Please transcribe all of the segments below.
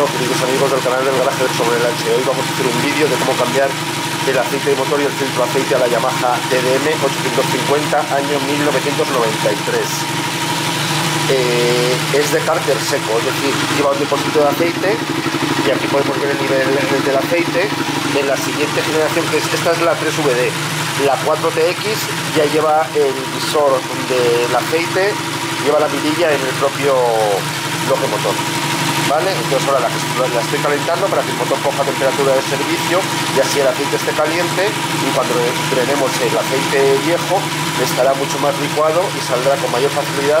Queridos amigos del canal del garaje del sobre el H, hoy vamos a hacer un vídeo de cómo cambiar el aceite de motor y el filtro aceite a la Yamaha DDM 850 año 1993. Eh, es de cárter seco, es decir, lleva un depósito de aceite y aquí podemos ver el nivel del aceite. En la siguiente generación, que es, esta es la 3VD, la 4TX ya lleva el visor del aceite, lleva la mirilla en el propio bloque motor. ¿Vale? Entonces ahora la, la, estoy calentando para que el motor coja temperatura de servicio y así el aceite esté caliente y cuando drenemos el aceite viejo estará mucho más licuado y saldrá con mayor facilidad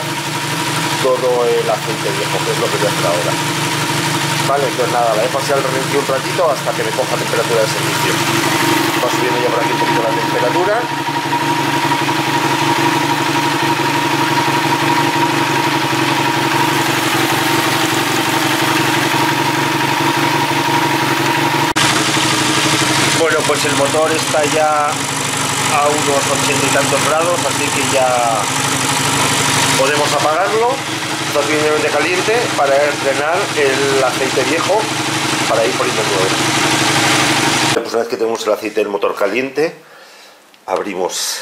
todo el aceite viejo, que es lo que voy a hacer ahora. Vale, entonces nada, la dejo así al ralentí un ratito hasta que me coja temperatura de servicio. Va subiendo ya por aquí un poquito la temperatura Bueno, pues el motor está ya a unos ochenta y tantos grados, así que ya podemos apagarlo. Suficientemente caliente para drenar el aceite viejo para ir poniendo nuevo. Pues una vez que tenemos el aceite del motor caliente, abrimos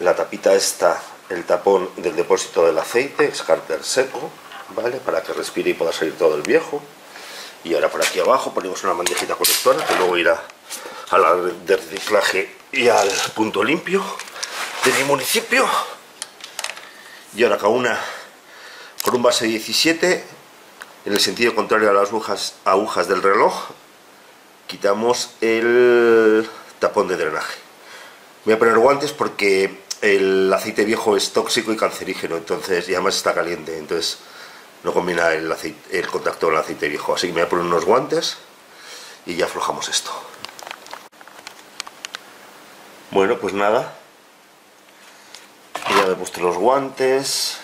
la tapita esta, el tapón del depósito del aceite, es cárter seco, ¿vale? Para que respire y pueda salir todo el viejo y ahora por aquí abajo ponemos una bandejita colectora que luego irá a la de reciclaje y al punto limpio de mi municipio. Y ahora cada una con un base 17 en el sentido contrario a las agujas, agujas del reloj quitamos el tapón de drenaje. Voy a poner guantes porque el aceite viejo es tóxico y cancerígeno entonces y además está caliente entonces no combina el, el contacto con el aceite viejo. Así que me voy a poner unos guantes y ya aflojamos esto. Bueno, pues nada. Ya me he puesto los guantes.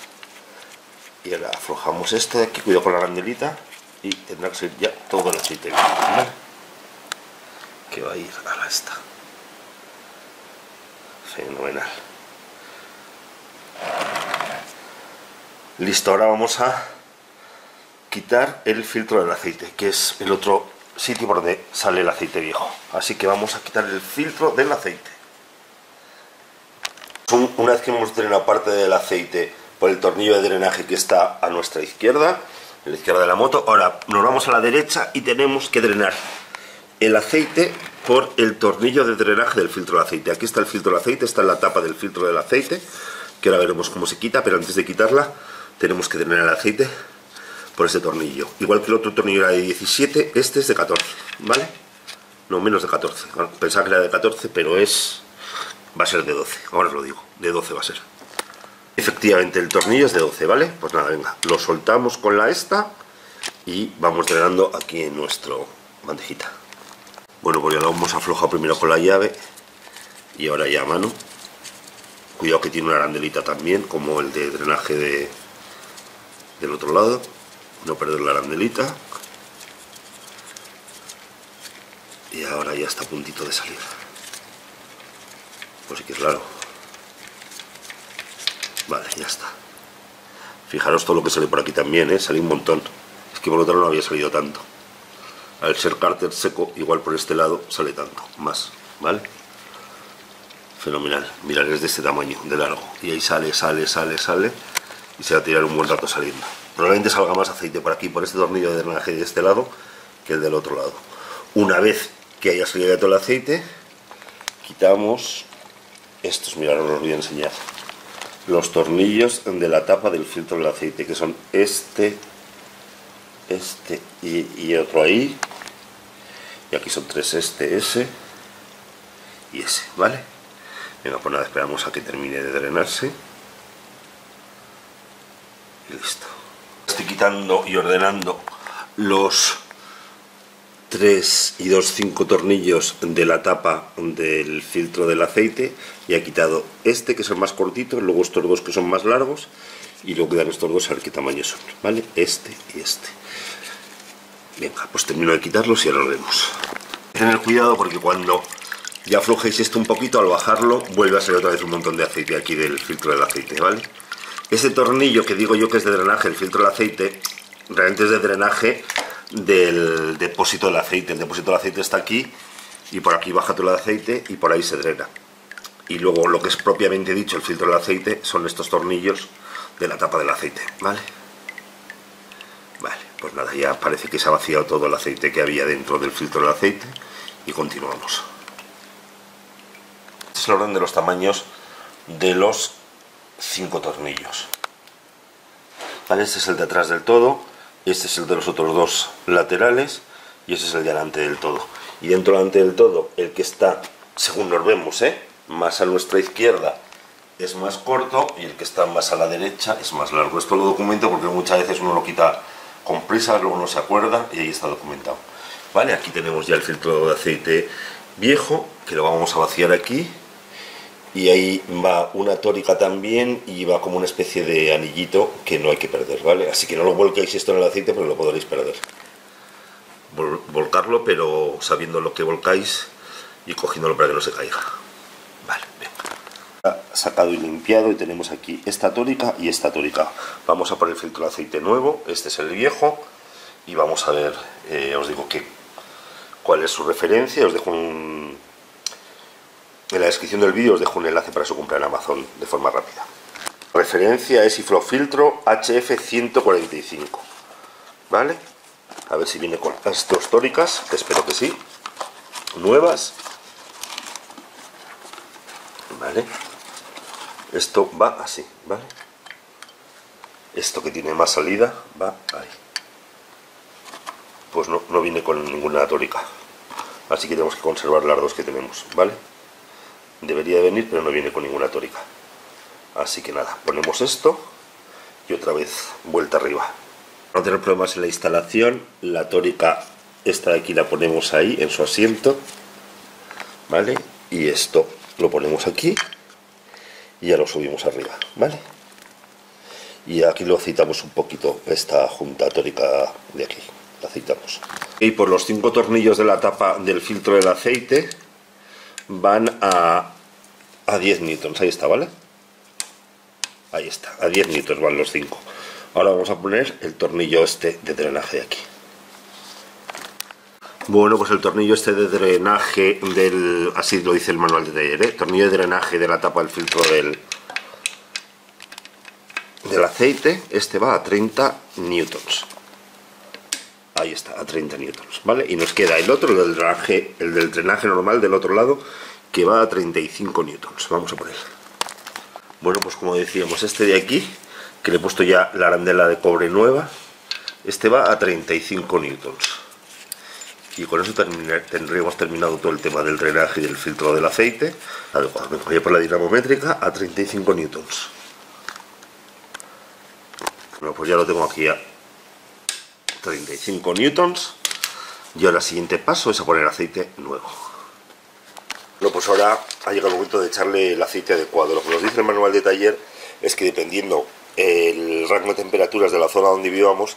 Y ahora aflojamos esto de aquí, cuidado con la candelita. Y tendrá que ser ya todo el aceite viejo. Que va a ir a la esta. Fenomenal. Listo, ahora vamos a quitar el filtro del aceite, que es el otro sitio por donde sale el aceite viejo. Así que vamos a quitar el filtro del aceite. Una vez que hemos drenado parte del aceite por el tornillo de drenaje que está a nuestra izquierda, a la izquierda de la moto, ahora nos vamos a la derecha y tenemos que drenar el aceite por el tornillo de drenaje del filtro de aceite. Aquí está el filtro de aceite, está en la tapa del filtro del aceite, que ahora veremos cómo se quita, pero antes de quitarla tenemos que drenar el aceite por ese tornillo. Igual que el otro tornillo era de 17, este es de 14, ¿vale? No, menos de 14. Pensaba que era de 14, pero es... va a ser de 12, ahora os lo digo, de 12 va a ser. Efectivamente, el tornillo es de 12, ¿vale? Pues nada, venga, lo soltamos con la esta y vamos drenando aquí en nuestro bandejita. Bueno, pues ya lo hemos aflojado primero con la llave y ahora ya a mano. Cuidado que tiene una arandelita también, como el de drenaje de, del otro lado no perder la arandelita. Y ahora ya está a puntito de salir. Pues sí que es claro vale, ya está. Fijaros todo lo que sale por aquí también, ¿eh? sale un montón. Es que por otro lado no había salido tanto. Al ser cárter seco, igual por este lado sale tanto, más, ¿vale? fenomenal, mirad es de este tamaño, de largo. Y ahí sale, sale, sale, sale. Y se va a tirar un buen rato saliendo probablemente salga más aceite por aquí, por este tornillo de drenaje de este lado, que el del otro lado. Una vez que haya salido todo el aceite, quitamos estos, mirad, os los voy a enseñar. Los tornillos de la tapa del filtro del aceite, que son este, este y, otro ahí. Y aquí son tres, este, ese y ese, ¿vale? Venga, pues nada, esperamos a que termine de drenarse. Y listo quitando y ordenando los 3 y 2 5 tornillos de la tapa del filtro del aceite y he quitado este que es el más cortito, luego estos dos que son más largos y luego quedan estos dos a ver qué tamaño son, ¿vale? Este y este. Venga, pues termino de quitarlos y ahora lo vemos. Tener cuidado porque cuando ya aflojéis esto un poquito, al bajarlo vuelve a salir otra vez un montón de aceite aquí del filtro del aceite, ¿vale? Ese tornillo que digo yo que es de drenaje, el filtro de aceite, realmente es de drenaje del depósito del aceite. El depósito del aceite está aquí y por aquí baja todo el aceite y por ahí se drena. Y luego lo que es propiamente dicho el filtro del aceite son estos tornillos de la tapa del aceite, ¿vale? Vale, pues nada, ya parece que se ha vaciado todo el aceite que había dentro del filtro del aceite y continuamos. Este es el orden de los tamaños de los cinco tornillos. Vale, este es el de atrás del todo, este es el de los otros dos laterales y este es el de delante del todo. Y dentro delante del todo, el que está, según nos vemos, ¿eh? más a nuestra izquierda es más corto y el que está más a la derecha es más largo. Esto lo documento porque muchas veces uno lo quita con prisa, luego no se acuerda y ahí está documentado. Vale, aquí tenemos ya el filtro de aceite viejo que lo vamos a vaciar aquí y ahí va una tórica también y va como una especie de anillito que no hay que perder, ¿vale? Así que no lo volquéis esto en el aceite porque lo podréis perder. volcarlo pero sabiendo lo que volcáis y cogiéndolo para que no se caiga. Vale, venga. Sacado y limpiado y tenemos aquí esta tórica y esta tórica. Vamos a poner el filtro de aceite nuevo, este es el viejo y vamos a ver, eh, os digo que cuál es su referencia, os dejo un en la descripción del vídeo os dejo un enlace para su compra en Amazon de forma rápida. referencia es Iflofiltro HF145. ¿Vale? A ver si viene con las dos tóricas, espero que sí. Nuevas. ¿Vale? Esto va así, ¿vale? Esto que tiene más salida va ahí. Pues no, no viene con ninguna tórica. Así que tenemos que conservar las dos que tenemos, ¿vale? Debería de venir pero no viene con ninguna tórica. Así que nada, ponemos esto y otra vez vuelta arriba. No tener problemas en la instalación. La tórica esta de aquí la ponemos ahí en su asiento vale y esto lo ponemos aquí y ya lo subimos arriba vale y aquí lo citamos un poquito esta junta tórica de aquí la citamos. Y por los cinco tornillos de la tapa del filtro del aceite van a, a 10 newtons, ahí está, ¿vale? Ahí está, a 10 newtons van los 5. Ahora vamos a poner el tornillo este de drenaje de aquí. Bueno, pues el tornillo este de drenaje del... así lo dice el manual de taller, ¿eh? Tornillo de drenaje de la tapa del filtro del, del aceite, este va a 30 newtons. Ahí está, a 30 newtons, ¿vale? Y nos queda el otro, el del drenaje, el del drenaje normal del otro lado, que va a 35 newtons. Vamos a poner. Bueno, pues como decíamos, este de aquí, que le he puesto ya la arandela de cobre nueva, este va a 35 newtons. Y con eso tendríamos terminado todo el tema del drenaje y del filtro del aceite. Me voy a por la dinamométrica a 35 newtons. Bueno, pues ya lo tengo aquí a 35 newtons y ahora el siguiente paso es a poner aceite nuevo bueno pues ahora ha llegado el momento de echarle el aceite adecuado. Lo que nos dice el manual de taller es que dependiendo el rango de temperaturas de la zona donde vivamos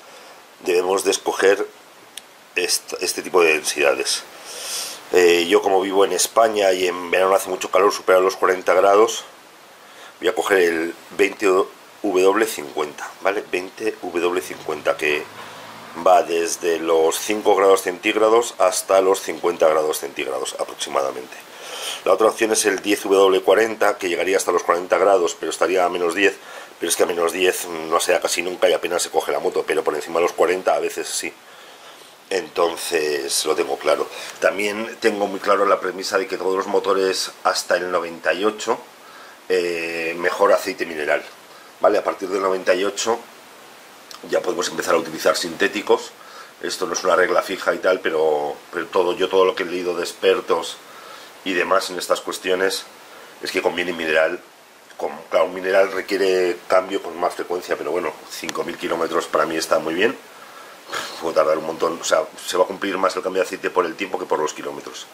debemos de escoger este, tipo de densidades. Eh, yo como vivo en España y en verano hace mucho calor supera los 40 grados voy a coger el 20 W50 vale 20 W50 que va desde los 5 grados centígrados hasta los 50 grados centígrados aproximadamente. La otra opción es el 10W40, que llegaría hasta los 40 grados, pero estaría a menos 10, pero es que a menos 10 no sea casi nunca y apenas se coge la moto, pero por encima de los 40 a veces sí. Entonces lo tengo claro. También tengo muy claro la premisa de que todos los motores hasta el 98 eh, mejor aceite mineral. ¿Vale? A partir del 98 ya podemos empezar a utilizar sintéticos. Esto no es una regla fija y tal, pero, todo, yo todo lo que he leído de expertos y demás en estas cuestiones es que conviene mineral. Claro, un mineral requiere cambio con más frecuencia, pero bueno, 5.000 kilómetros para mí está muy bien. Puede tardar un montón, o sea, se va a cumplir más el cambio de aceite por el tiempo que por los kilómetros.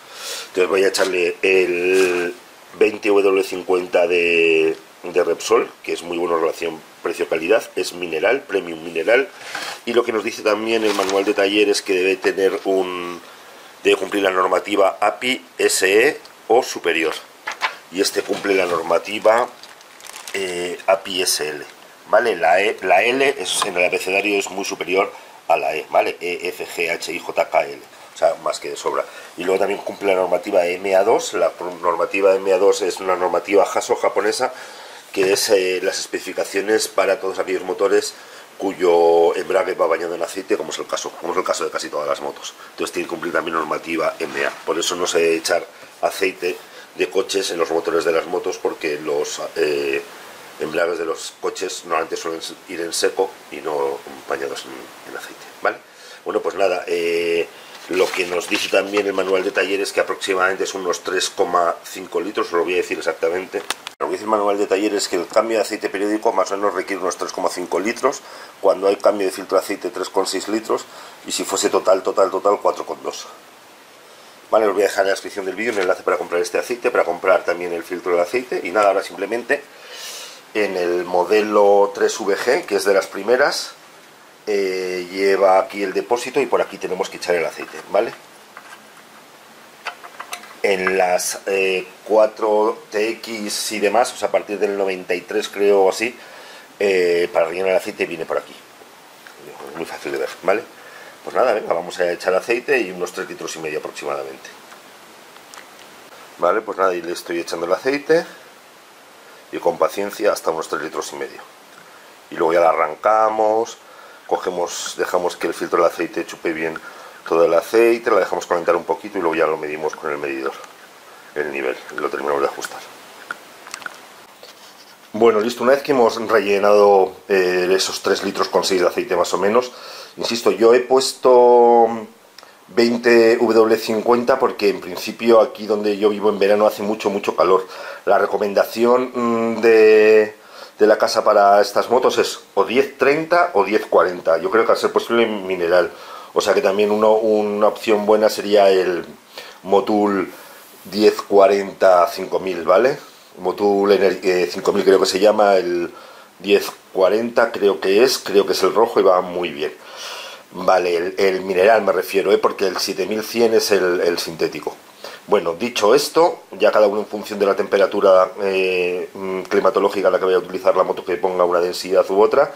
Entonces voy a echarle el 20W50 de, de Repsol, que es muy buena relación precio-calidad, es mineral, premium mineral, y lo que nos dice también el manual de taller es que debe tener un debe cumplir la normativa API SE o superior. Y este cumple la normativa eh, API SL, ¿vale? La, e, la L es, en el abecedario es muy superior a la E, ¿vale? E, F, G, H, I, J, K, L. O sea, más que de sobra. Y luego también cumple la normativa MA2. La normativa MA2 es una normativa JASO japonesa que es eh, las especificaciones para todos aquellos motores cuyo embrague va bañado en aceite, como es el caso, como es el caso de casi todas las motos. Entonces tiene que cumplir también normativa MA. Por eso no se debe echar aceite de coches en los motores de las motos, porque los eh, embragues de los coches normalmente suelen ir en seco y no bañados en, aceite. ¿vale? Bueno, pues nada, eh, lo que nos dice también el manual de talleres es que aproximadamente son unos 3,5 litros, os lo voy a decir exactamente. Lo que dice el manual de talleres es que el cambio de aceite periódico más o menos requiere unos 3,5 litros, cuando hay cambio de filtro de aceite 3,6 litros y si fuese total, total, total 4,2. Vale, os voy a dejar en la descripción del vídeo el enlace para comprar este aceite, para comprar también el filtro de aceite y nada, ahora simplemente en el modelo 3VG, que es de las primeras, eh, lleva aquí el depósito y por aquí tenemos que echar el aceite, ¿vale? En las 4TX eh, y demás, o sea, a partir del 93 creo o así, eh, para rellenar el aceite viene por aquí. Muy fácil de ver, ¿vale? Pues nada, vamos a echar aceite y unos 3 litros y medio aproximadamente. Vale, pues nada, y le estoy echando el aceite y con paciencia hasta unos 3 litros y medio. Y luego ya la arrancamos, cogemos, dejamos que el filtro del aceite chupe bien todo el aceite, la dejamos calentar un poquito y luego ya lo medimos con el medidor, el nivel, lo terminamos de ajustar. Bueno, listo, una vez que hemos rellenado eh, esos 3 litros con 6 de aceite más o menos, insisto, yo he puesto 20 W50 porque en principio aquí donde yo vivo en verano hace mucho, mucho calor. La recomendación mm, de, de la casa para estas motos es o 1030 o 1040. Yo creo que al ser posible mineral. O sea que también una opción buena sería el Motul 1040 5000, ¿vale? Motul 5000 eh, creo que se llama, el 1040 creo que es, creo que es el rojo y va muy bien. Vale, el, mineral me refiero, ¿eh? porque el 7100 es el sintético. Bueno, dicho esto, ya cada uno en función de la temperatura eh, mm, climatológica a la que vaya a utilizar la moto que ponga una densidad u otra,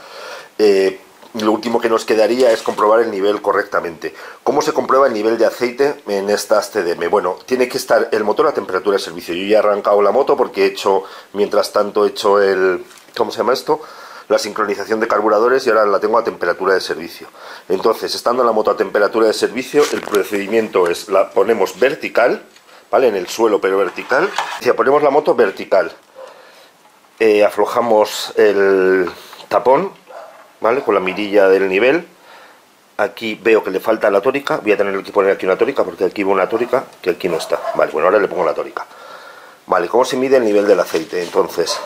eh, lo último que nos quedaría es comprobar el nivel correctamente. ¿Cómo se comprueba el nivel de aceite en estas CDM? Bueno, tiene que estar el motor a temperatura de servicio. Yo ya he arrancado la moto porque he hecho, mientras tanto he hecho el... ¿Cómo se llama esto? la sincronización de carburadores y ahora la tengo a temperatura de servicio. Entonces, estando la moto a temperatura de servicio, el procedimiento es la ponemos vertical, ¿vale? En el suelo, pero vertical. Si ponemos la moto vertical, eh, aflojamos el tapón, ¿vale? Con la mirilla del nivel. Aquí veo que le falta la tórica, voy a tener que poner aquí una tórica porque aquí va una tórica que aquí no está. Vale, bueno, ahora le pongo la tórica. Vale, ¿cómo se mide el nivel del aceite? Entonces,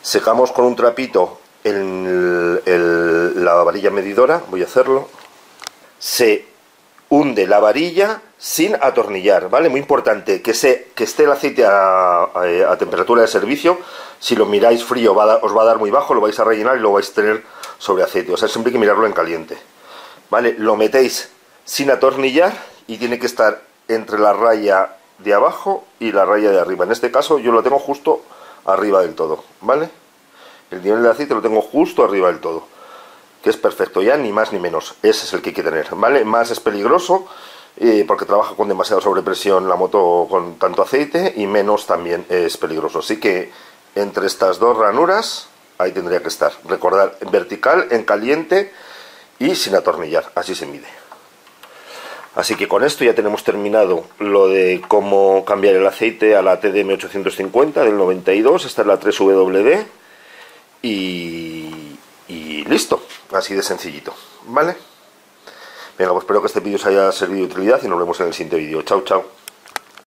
secamos con un trapito la varilla medidora, voy a hacerlo. Se hunde la varilla sin atornillar, ¿vale? Muy importante, que, se, que esté el aceite a, temperatura de servicio, si lo miráis frío os va a dar muy bajo, lo vais a rellenar y lo vais a tener sobre aceite, o sea, siempre hay que mirarlo en caliente, ¿vale? Lo metéis sin atornillar y tiene que estar entre la raya de abajo y la raya de arriba, en este caso yo lo tengo justo arriba del todo, ¿vale? El nivel de aceite lo tengo justo arriba del todo que es perfecto ya, ni más ni menos. Ese es el que hay que tener, ¿vale? Más es peligroso eh, porque trabaja con demasiada sobrepresión la moto con tanto aceite y menos también es peligroso. Así que entre estas dos ranuras ahí tendría que estar. Recordar vertical, en caliente y sin atornillar, así se mide. Así que con esto ya tenemos terminado lo de cómo cambiar el aceite a la TDM 850 del 92, esta es la 3WD y, y listo. Así de sencillito, ¿vale? Venga, pues espero que este vídeo os haya servido de utilidad y nos vemos en el siguiente vídeo. Chao, chao.